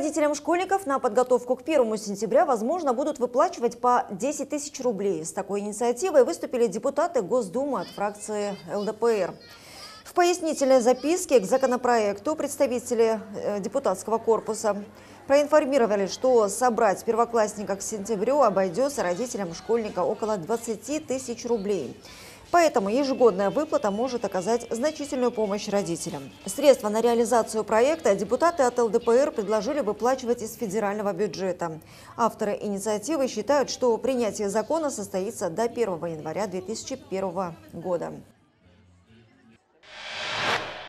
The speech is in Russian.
Родителям школьников на подготовку к 1 сентября, возможно, будут выплачивать по 10 тысяч рублей. С такой инициативой выступили депутаты Госдумы от фракции ЛДПР. В пояснительной записке к законопроекту представители э, депутатского корпуса проинформировали, что собрать первоклассника к сентябрю обойдется родителям школьника около 20 тысяч рублей. Поэтому ежегодная выплата может оказать значительную помощь родителям. Средства на реализацию проекта депутаты от ЛДПР предложили выплачивать из федерального бюджета. Авторы инициативы считают, что принятие закона состоится до 1 января 2001 года.